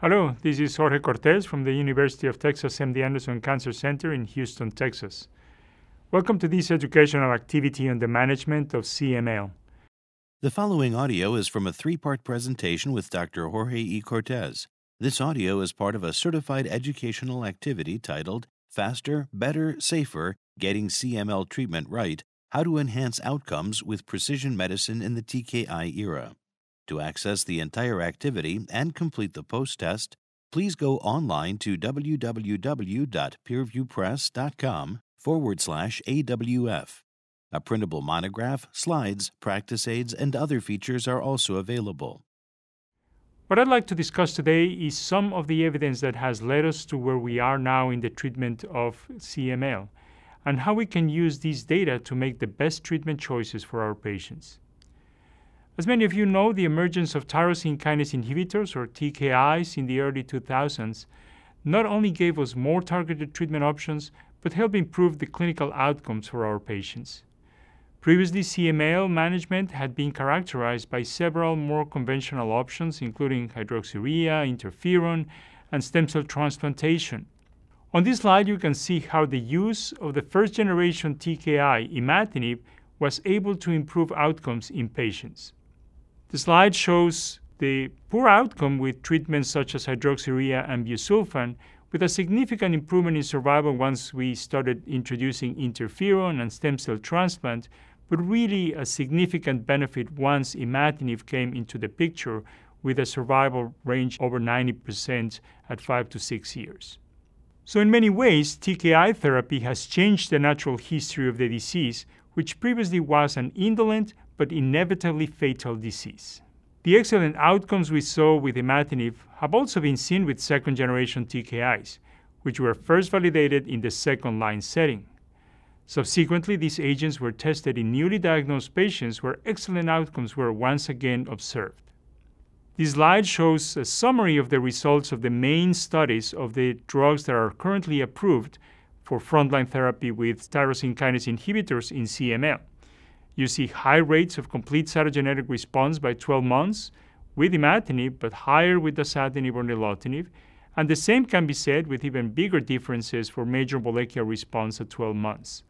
Hello, this is Jorge Cortes from the University of Texas MD Anderson Cancer Center in Houston, Texas. Welcome to this educational activity on the management of CML. The following audio is from a three part presentation with Dr. Jorge E. Cortes. This audio is part of a certified educational activity titled Faster, Better, Safer Getting CML Treatment Right How to Enhance Outcomes with Precision Medicine in the TKI Era. To access the entire activity and complete the post test, please go online to www.peerviewpress.com forward slash AWF. A printable monograph, slides, practice aids, and other features are also available. What I'd like to discuss today is some of the evidence that has led us to where we are now in the treatment of CML and how we can use these data to make the best treatment choices for our patients. As many of you know, the emergence of tyrosine kinase inhibitors, or TKIs, in the early 2000s not only gave us more targeted treatment options, but helped improve the clinical outcomes for our patients. Previously, CML management had been characterized by several more conventional options, including hydroxyurea, interferon, and stem cell transplantation. On this slide, you can see how the use of the first generation TKI, imatinib, was able to improve outcomes in patients. The slide shows the poor outcome with treatments such as hydroxyurea and busulfan, with a significant improvement in survival once we started introducing interferon and stem cell transplant, but really a significant benefit once imatinib came into the picture with a survival range over 90% at 5 to 6 years. So in many ways, TKI therapy has changed the natural history of the disease, which previously was an indolent but inevitably fatal disease. The excellent outcomes we saw with imatinib have also been seen with second generation TKIs, which were first validated in the second line setting. Subsequently, these agents were tested in newly diagnosed patients where excellent outcomes were once again observed. This slide shows a summary of the results of the main studies of the drugs that are currently approved for frontline therapy with tyrosine kinase inhibitors in CML. You see high rates of complete cytogenetic response by 12 months with imatinib, but higher with dasatinib or nilotinib, and the same can be said with even bigger differences for major molecular response at 12 months.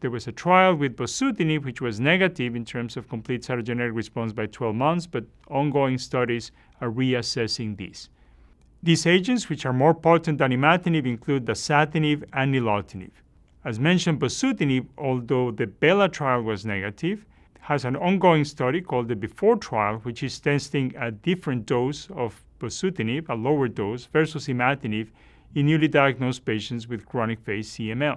There was a trial with bosutinib, which was negative in terms of complete cytogenetic response by 12 months, but ongoing studies are reassessing this. These agents, which are more potent than imatinib, include dasatinib and nilotinib. As mentioned, bosutinib, although the BELA trial was negative, has an ongoing study called the BEFORE trial, which is testing a different dose of bosutinib, a lower dose, versus imatinib in newly diagnosed patients with chronic phase CML.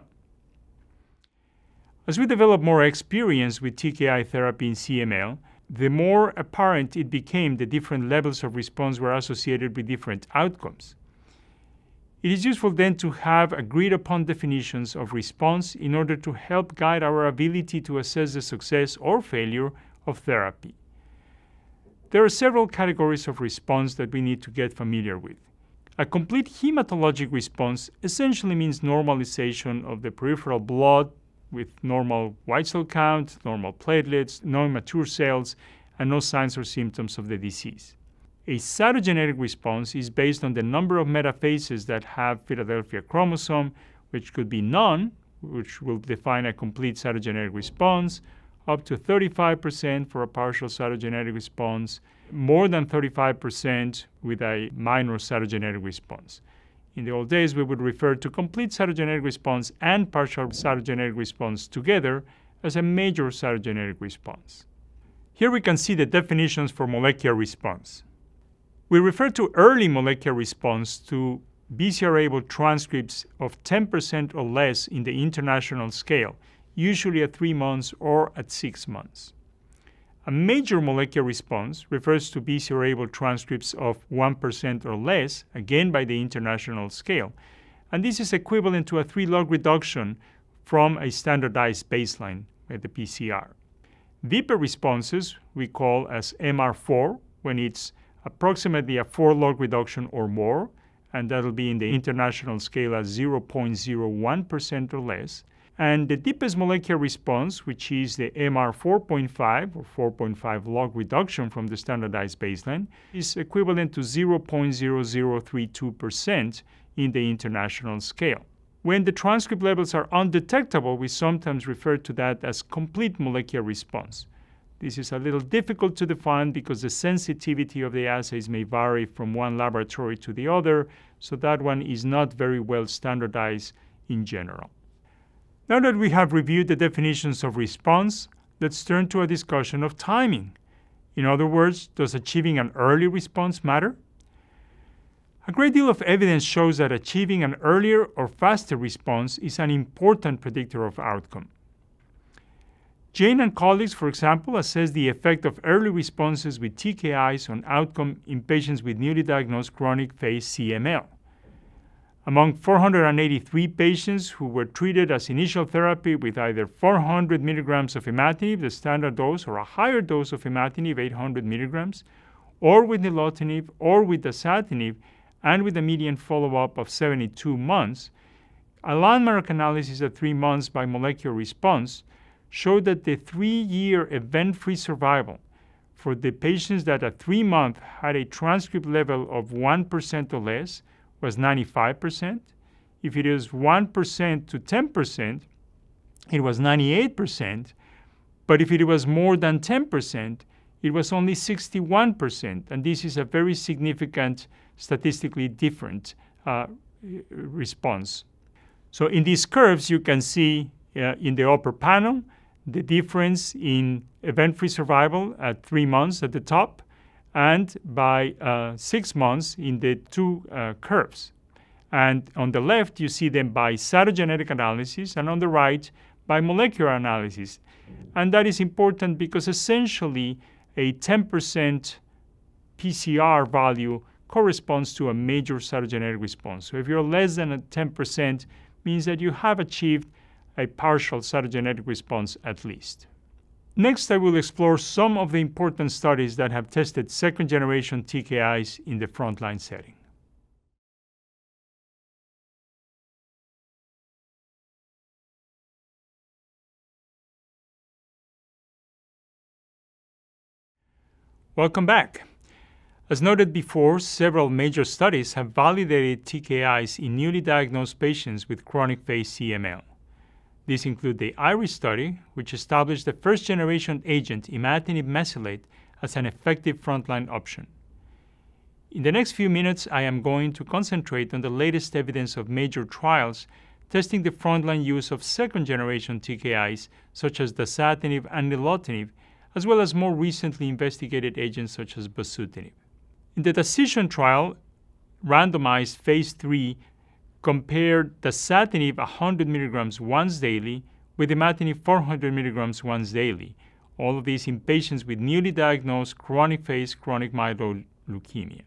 As we develop more experience with TKI therapy in CML, the more apparent it became the different levels of response were associated with different outcomes. It is useful then to have agreed upon definitions of response in order to help guide our ability to assess the success or failure of therapy. There are several categories of response that we need to get familiar with. A complete hematologic response essentially means normalization of the peripheral blood with normal white cell count, normal platelets, no immature cells, and no signs or symptoms of the disease. A cytogenetic response is based on the number of metaphases that have Philadelphia chromosome, which could be none, which will define a complete cytogenetic response, up to 35% for a partial cytogenetic response, more than 35% with a minor cytogenetic response. In the old days, we would refer to complete cytogenetic response and partial cytogenetic response together as a major cytogenetic response. Here we can see the definitions for molecular response. We refer to early molecular response to BCR-ABL transcripts of 10% or less in the international scale, usually at 3 months or at 6 months. A major molecular response refers to BCR-ABL transcripts of 1% or less, again by the international scale, and this is equivalent to a 3 log reduction from a standardized baseline by the PCR. Deeper responses we call as MR4 when it's approximately a 4 log reduction or more, and that'll be in the international scale at 0.01% or less. And the deepest molecular response, which is the MR 4.5 or 4.5 log reduction from the standardized baseline, is equivalent to 0.0032% in the international scale. When the transcript levels are undetectable, we sometimes refer to that as complete molecular response. This is a little difficult to define because the sensitivity of the assays may vary from one laboratory to the other, so that one is not very well standardized in general. Now that we have reviewed the definitions of response, let's turn to a discussion of timing. In other words, does achieving an early response matter? A great deal of evidence shows that achieving an earlier or faster response is an important predictor of outcome. Jain and colleagues, for example, assess the effect of early responses with TKIs on outcome in patients with newly diagnosed chronic phase CML. Among 483 patients who were treated as initial therapy with either 400 milligrams of imatinib, the standard dose, or a higher dose of imatinib, 800 milligrams, or with nilotinib, or with dasatinib, and with a median follow-up of 72 months, a landmark analysis at three months by molecular response showed that the three-year event-free survival for the patients that at three months had a transcript level of 1% or less was 95%. If it is 1% to 10%, it was 98%. But if it was more than 10%, it was only 61%. And this is a very significant, statistically different uh, response. So in these curves, you can see uh, in the upper panel the difference in event-free survival at three months at the top and by uh, six months in the two uh, curves. And on the left, you see them by cytogenetic analysis, and on the right, by molecular analysis. And that is important because essentially a 10% PCR value corresponds to a major cytogenetic response. So if you're less than a 10%, means that you have achieved a partial cytogenetic response at least. Next, I will explore some of the important studies that have tested second generation TKIs in the frontline setting. Welcome back. As noted before, several major studies have validated TKIs in newly diagnosed patients with chronic phase CML. These include the IRIS study, which established the first generation agent imatinib mesylate as an effective frontline option. In the next few minutes, I am going to concentrate on the latest evidence of major trials testing the frontline use of second generation TKIs such as dasatinib and nilotinib, as well as more recently investigated agents such as bosutinib. In the DASISION trial, randomized phase 3 compared the dasatinib 100 milligrams once daily with imatinib 400 milligrams once daily. All of these in patients with newly diagnosed chronic phase chronic myeloid leukemia.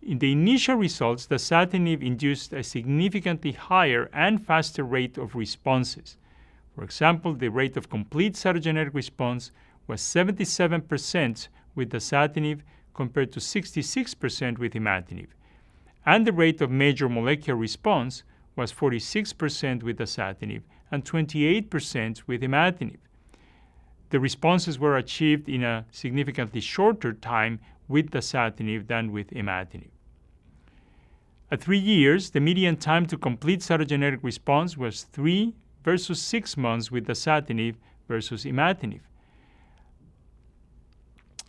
In the initial results, the dasatinib induced a significantly higher and faster rate of responses. For example, the rate of complete cytogenetic response was 77% with the dasatinib compared to 66% with imatinib and the rate of major molecular response was 46% with dasatinib and 28% with imatinib. The responses were achieved in a significantly shorter time with dasatinib than with imatinib. At three years, the median time to complete cytogenetic response was three versus six months with dasatinib versus imatinib.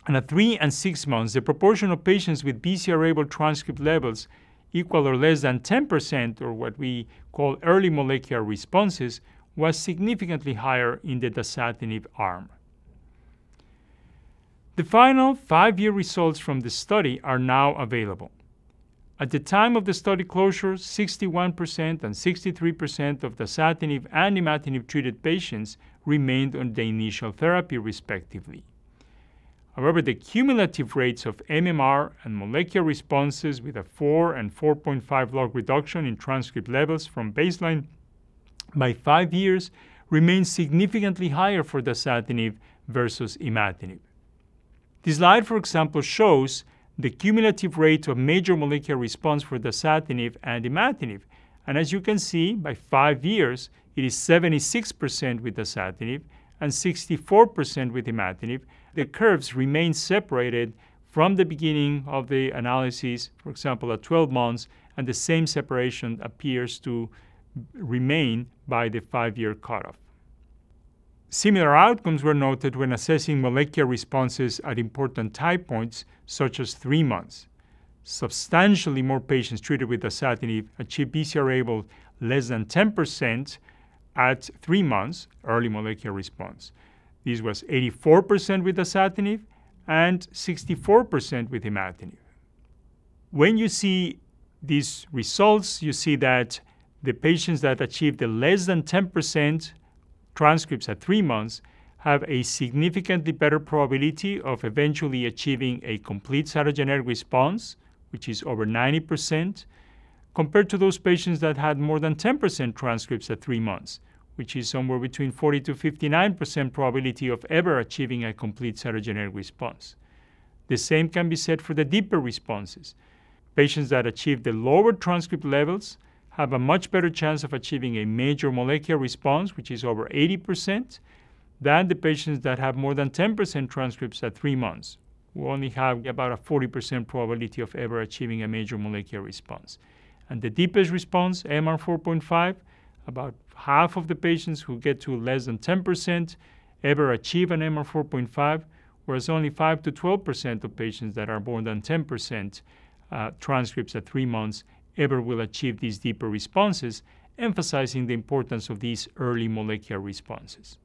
And at three and six months, the proportion of patients with BCR-ABL transcript levels equal or less than 10%, or what we call early molecular responses, was significantly higher in the dasatinib arm. The final five-year results from the study are now available. At the time of the study closure, 61% and 63% of dasatinib and imatinib treated patients remained on the initial therapy respectively. However, the cumulative rates of MMR and molecular responses with a 4 and 4.5 log reduction in transcript levels from baseline by five years remain significantly higher for dasatinib versus imatinib. This slide, for example, shows the cumulative rate of major molecular response for dasatinib and imatinib. And as you can see, by five years, it is 76% with dasatinib and 64% with imatinib. The curves remain separated from the beginning of the analysis, for example, at 12 months, and the same separation appears to remain by the five year cutoff. Similar outcomes were noted when assessing molecular responses at important time points, such as three months. Substantially more patients treated with dasatinib achieved BCR-ABL less than 10% at three months, early molecular response. This was 84% with dasatinib and 64% with imatinib. When you see these results, you see that the patients that achieved the less than 10% transcripts at three months have a significantly better probability of eventually achieving a complete cytogenetic response, which is over 90%, compared to those patients that had more than 10% transcripts at three months, which is somewhere between 40 to 59% probability of ever achieving a complete cytogenetic response. The same can be said for the deeper responses. Patients that achieve the lower transcript levels have a much better chance of achieving a major molecular response, which is over 80%, than the patients that have more than 10% transcripts at three months, who only have about a 40% probability of ever achieving a major molecular response. And the deepest response, MR 4.5, about half of the patients who get to less than 10% ever achieve an MR 4.5, whereas only 5 to 12% of patients that are more than 10% uh, transcripts at three months ever will achieve these deeper responses, emphasizing the importance of these early molecular responses.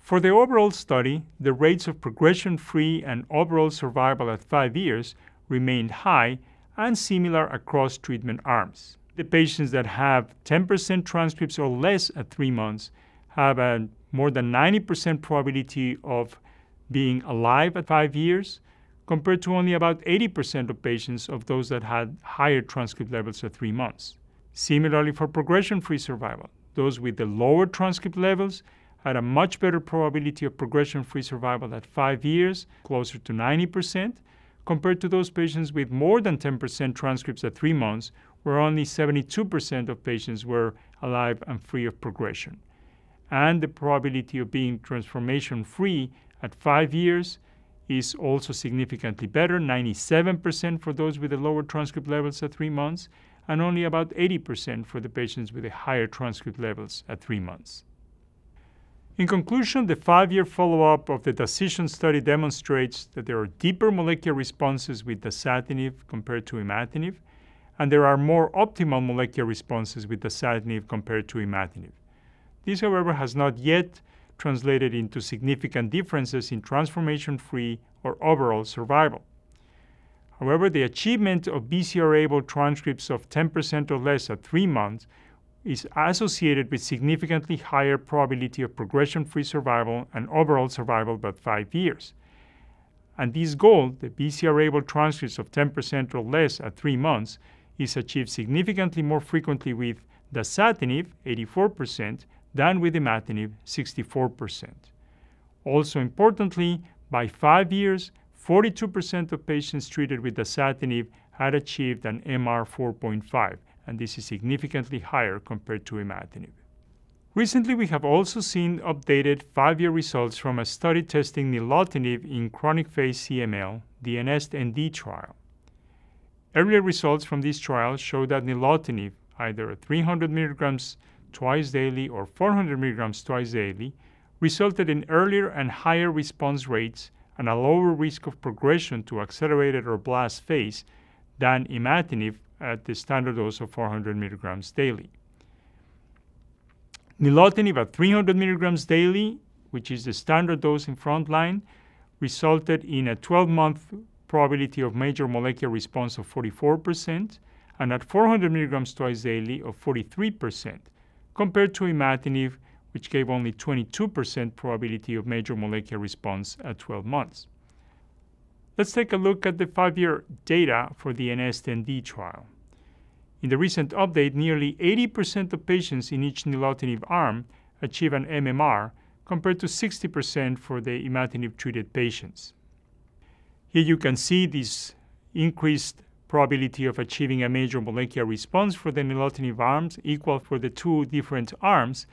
For the overall study, the rates of progression free and overall survival at five years remained high and similar across treatment arms. The patients that have 10% transcripts or less at three months have a more than 90% probability of being alive at five years, compared to only about 80% of patients of those that had higher transcript levels at three months. Similarly, for progression free survival, those with the lower transcript levels had a much better probability of progression free survival at five years, closer to 90%, compared to those patients with more than 10% transcripts at three months, where only 72% of patients were alive and free of progression. And the probability of being transformation free at five years is also significantly better 97% for those with the lower transcript levels at three months, and only about 80% for the patients with the higher transcript levels at three months. In conclusion, the five year follow up of the DASISION study demonstrates that there are deeper molecular responses with dasatinib compared to imatinib, and there are more optimal molecular responses with dasatinib compared to imatinib. This, however, has not yet translated into significant differences in transformation free or overall survival. However, the achievement of BCR-ABL transcripts of 10% or less at three months is associated with significantly higher probability of progression-free survival and overall survival by five years. And this goal, the BCR-ABL transcripts of 10% or less at three months, is achieved significantly more frequently with dasatinib, 84%, than with imatinib, 64%. Also importantly, by five years, 42% of patients treated with dasatinib had achieved an MR 4.5, and this is significantly higher compared to imatinib. Recently, we have also seen updated five-year results from a study testing nilotinib in chronic phase CML, the ENEST-ND trial. Earlier results from this trial show that nilotinib, either 300 milligrams twice daily or 400 milligrams twice daily resulted in earlier and higher response rates and a lower risk of progression to accelerated or blast phase than imatinib at the standard dose of 400 milligrams daily. Nilotinib at 300 milligrams daily, which is the standard dose in frontline, resulted in a 12 month probability of major molecular response of 44% and at 400 milligrams twice daily of 43% compared to imatinib, which gave only 22% probability of major molecular response at 12 months. Let's take a look at the five-year data for the ENEST-ND trial. In the recent update, nearly 80% of patients in each nilotinib arm achieve an MMR compared to 60% for the imatinib-treated patients. Here you can see this increased probability of achieving a major molecular response for the nilotinib arms equal for the two different arms,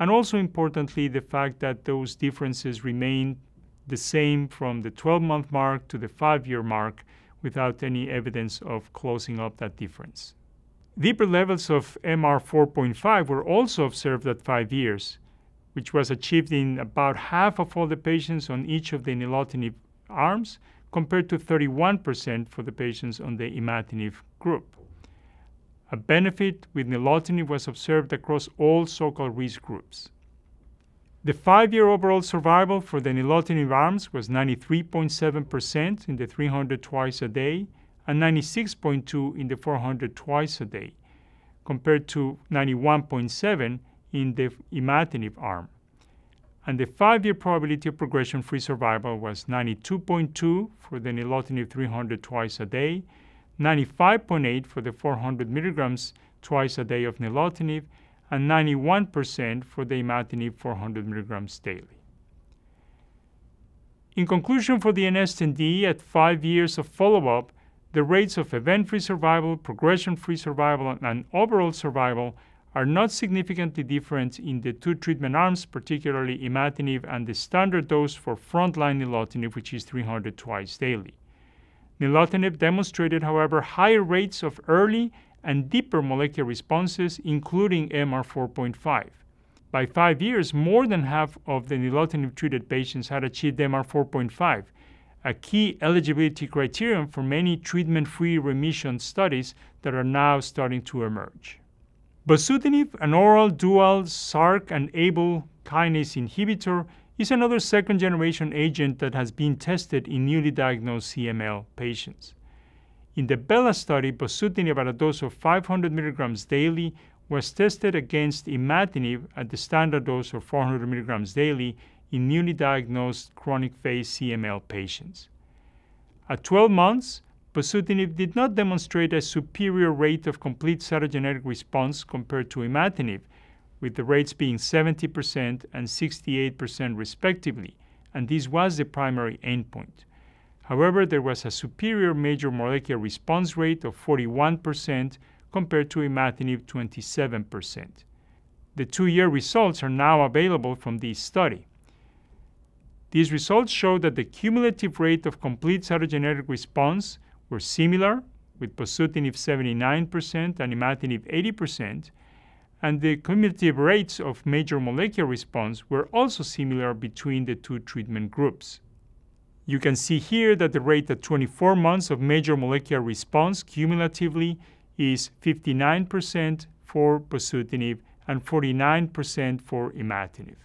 and also importantly, the fact that those differences remain the same from the 12 month mark to the five year mark without any evidence of closing up that difference. Deeper levels of MR 4.5 were also observed at five years, which was achieved in about half of all the patients on each of the nilotinib arms, compared to 31% for the patients on the imatinib group. A benefit with nilotinib was observed across all so-called risk groups. The five-year overall survival for the nilotinib arms was 93.7% in the 300 twice a day and 96.2 in the 400 twice a day, compared to 91.7 in the imatinib arm. And the five-year probability of progression-free survival was 92.2 for the nilotinib 300 twice a day, 95.8 for the 400 milligrams twice a day of nilotinib, and 91% for the imatinib 400 milligrams daily. In conclusion, for the ENESTnd, at five years of follow-up, the rates of event-free survival, progression-free survival, and overall survival are not significantly different in the two treatment arms, particularly imatinib and the standard dose for frontline nilotinib, which is 300 twice daily. Nilotinib demonstrated, however, higher rates of early and deeper molecular responses, including MR4.5. By five years, more than half of the nilotinib treated patients had achieved MR4.5, a key eligibility criterion for many treatment free remission studies that are now starting to emerge. Bosutinib, an oral dual SRC and ABL kinase inhibitor, is another second generation agent that has been tested in newly diagnosed CML patients. In the BELA study, bosutinib at a dose of 500 milligrams daily was tested against imatinib at the standard dose of 400 milligrams daily in newly diagnosed chronic phase CML patients. At 12 months, bosutinib did not demonstrate a superior rate of complete cytogenetic response compared to imatinib, with the rates being 70% and 68% respectively, and this was the primary endpoint. However, there was a superior major molecular response rate of 41% compared to imatinib 27%. The two-year results are now available from this study. These results show that the cumulative rate of complete cytogenetic response were similar, with bosutinib 79% and imatinib 80%, and the cumulative rates of major molecular response were also similar between the two treatment groups. You can see here that the rate at 24 months of major molecular response cumulatively is 59% for bosutinib and 49% for imatinib.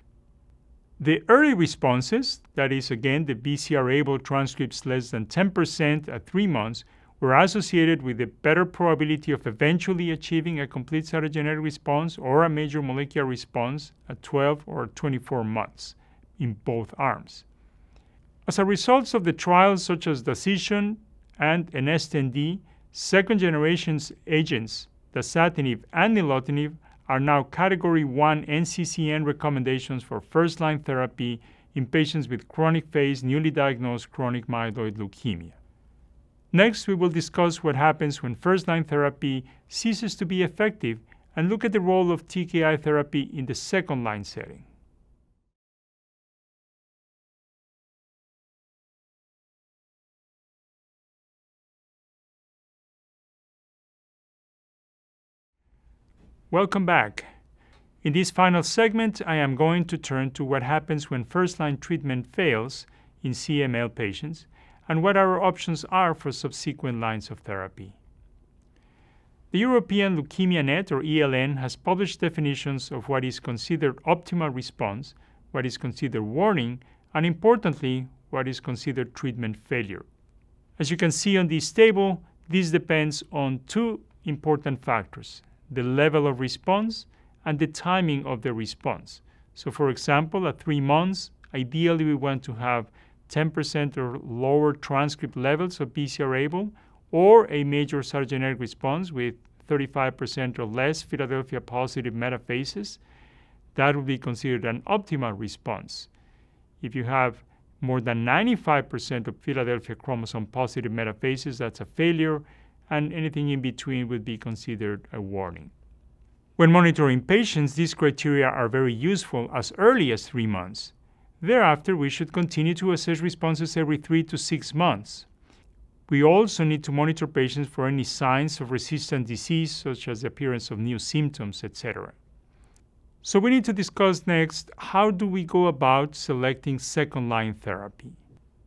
The early responses, that is again the BCR-ABL transcripts less than 10% at 3 months, were associated with a better probability of eventually achieving a complete cytogenetic response or a major molecular response at 12 or 24 months in both arms. As a result of the trials such as DASISION and ENESTnd, second generation agents, dasatinib and nilotinib, are now Category 1 NCCN recommendations for first line therapy in patients with chronic phase newly diagnosed chronic myeloid leukemia. Next, we will discuss what happens when first line therapy ceases to be effective and look at the role of TKI therapy in the second line setting. Welcome back. In this final segment, I am going to turn to what happens when first line treatment fails in CML patients and what our options are for subsequent lines of therapy. The European Leukemia Net, or ELN, has published definitions of what is considered optimal response, what is considered warning, and importantly, what is considered treatment failure. As you can see on this table, this depends on two important factors the level of response, and the timing of the response. So, for example, at three months, ideally we want to have 10% or lower transcript levels of BCR-ABL or a major cytogenetic response with 35% or less Philadelphia positive metaphases. That would be considered an optimal response. If you have more than 95% of Philadelphia chromosome positive metaphases, that's a failure and anything in between would be considered a warning. When monitoring patients, these criteria are very useful as early as three months. Thereafter, we should continue to assess responses every three to six months. We also need to monitor patients for any signs of resistant disease, such as the appearance of new symptoms, etc. So, we need to discuss next how do we go about selecting second line therapy.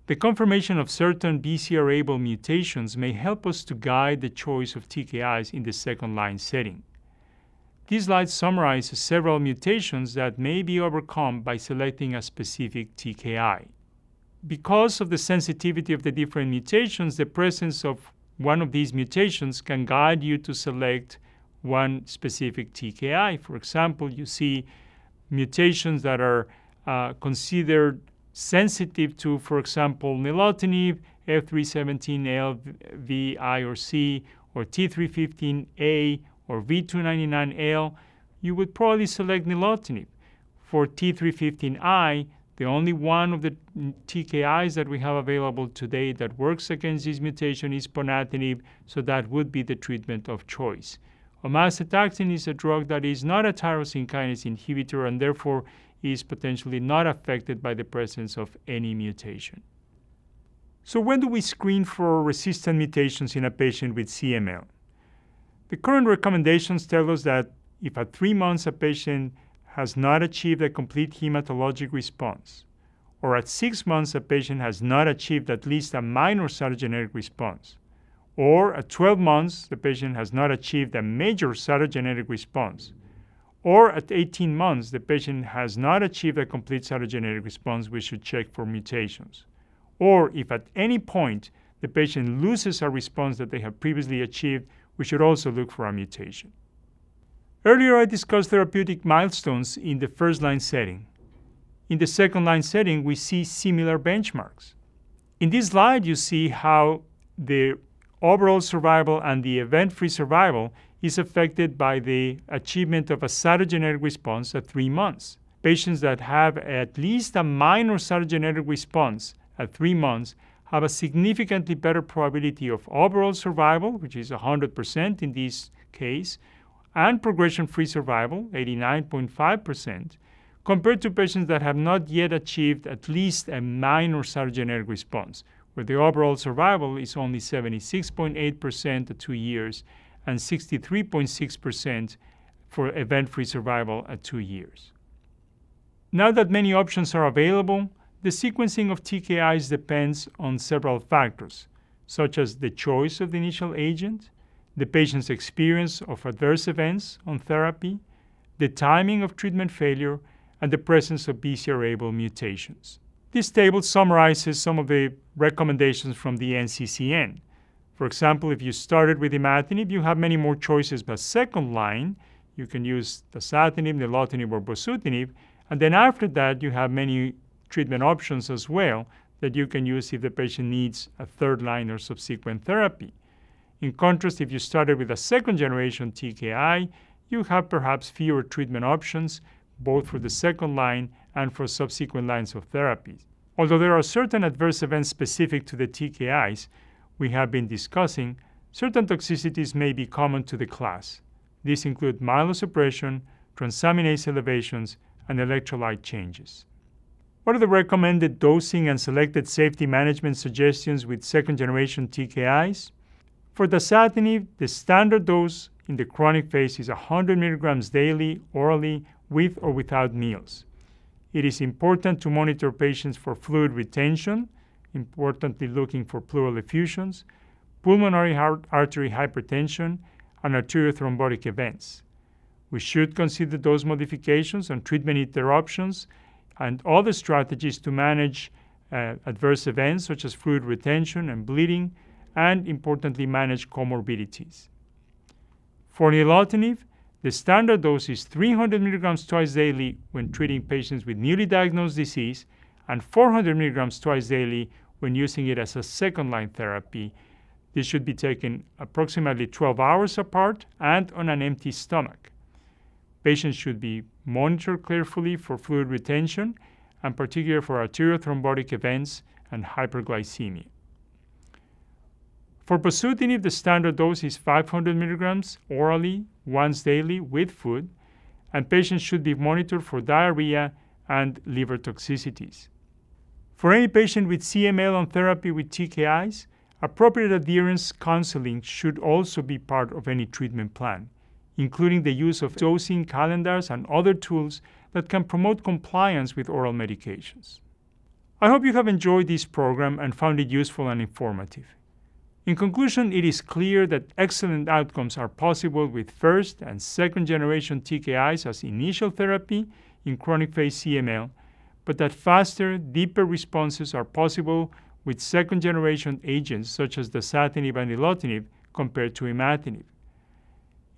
The confirmation of certain BCR-ABL mutations may help us to guide the choice of TKIs in the second line setting. This slide summarizes several mutations that may be overcome by selecting a specific TKI. Because of the sensitivity of the different mutations, the presence of one of these mutations can guide you to select one specific TKI. For example, you see mutations that are uh, considered sensitive to, for example, nilotinib, F317L, V, I, or C, or T315A, or V299L, you would probably select nilotinib. For T315I, the only one of the TKIs that we have available today that works against this mutation is ponatinib, so that would be the treatment of choice. Omacetaxine is a drug that is not a tyrosine kinase inhibitor and therefore is potentially not affected by the presence of any mutation. So, when do we screen for resistant mutations in a patient with CML? The current recommendations tell us that if at three months a patient has not achieved a complete hematologic response, or at six months a patient has not achieved at least a minor cytogenetic response, or at 12 months the patient has not achieved a major cytogenetic response, or at 18 months the patient has not achieved a complete cytogenetic response, we should check for mutations. Or if at any point the patient loses a response that they have previously achieved, we should also look for a mutation. Earlier, I discussed therapeutic milestones in the first line setting. In the second line setting, we see similar benchmarks. In this slide, you see how the overall survival and the event free survival is affected by the achievement of a cytogenetic response at three months. Patients that have at least a minor cytogenetic response at three months have a significantly better probability of overall survival, which is 100% in this case, and progression free survival, 89.5%, compared to patients that have not yet achieved at least a minor cytogenetic response, where the overall survival is only 76.8% at two years and 63.6% for event free survival at two years. Now that many options are available, the sequencing of TKIs depends on several factors, such as the choice of the initial agent, the patient's experience of adverse events on therapy, the timing of treatment failure, and the presence of BCR-ABL mutations. This table summarizes some of the recommendations from the NCCN. For example, if you started with imatinib, you have many more choices, but second line, you can use dasatinib, nilotinib, or bosutinib, and then after that, you have many treatment options as well that you can use if the patient needs a third line or subsequent therapy. In contrast, if you started with a second generation TKI, you have perhaps fewer treatment options, both for the second line and for subsequent lines of therapy. Although there are certain adverse events specific to the TKIs we have been discussing, certain toxicities may be common to the class. These include myelosuppression, transaminase elevations, and electrolyte changes. What are the recommended dosing and selected safety management suggestions with second generation TKIs? For dasatinib, the standard dose in the chronic phase is 100 milligrams daily, orally, with or without meals. It is important to monitor patients for fluid retention, importantly looking for pleural effusions, pulmonary artery hypertension, and arteriothrombotic events. We should consider dose modifications and treatment interruptions and other strategies to manage uh, adverse events such as fluid retention and bleeding, and importantly, manage comorbidities. For nilotinib, the standard dose is 300 milligrams twice daily when treating patients with newly diagnosed disease and 400 milligrams twice daily when using it as a second line therapy. This should be taken approximately 12 hours apart and on an empty stomach. Patients should be monitored carefully for fluid retention and particularly for arteriothrombotic events and hyperglycemia. For bosutinib, the standard dose is 500 milligrams orally once daily with food, and patients should be monitored for diarrhea and liver toxicities. For any patient with CML on therapy with TKIs, appropriate adherence counseling should also be part of any treatment plan, including the use of dosing calendars and other tools that can promote compliance with oral medications. I hope you have enjoyed this program and found it useful and informative. In conclusion, it is clear that excellent outcomes are possible with first and second generation TKIs as initial therapy in chronic phase CML, but that faster, deeper responses are possible with second generation agents such as dasatinib and nilotinib compared to imatinib.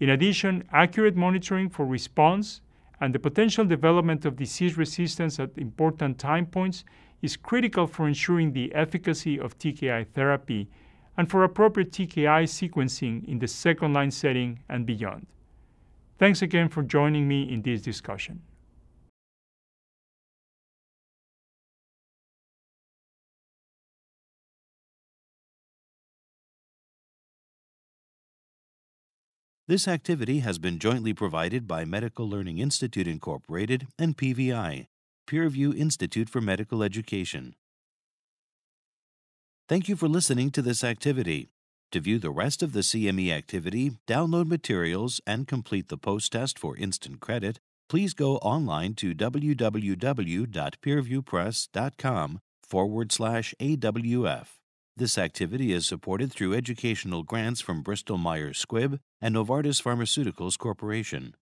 In addition, accurate monitoring for response and the potential development of disease resistance at important time points is critical for ensuring the efficacy of TKI therapy and for appropriate TKI sequencing in the second line setting and beyond. Thanks again for joining me in this discussion. This activity has been jointly provided by Medical Learning Institute Incorporated and PVI, Peerview Institute for Medical Education. Thank you for listening to this activity. To view the rest of the CME activity, download materials, and complete the post test for instant credit, please go online to www.peerviewpress.com forward slash AWF. This activity is supported through educational grants from Bristol Myers Squibb and Novartis Pharmaceuticals Corporation.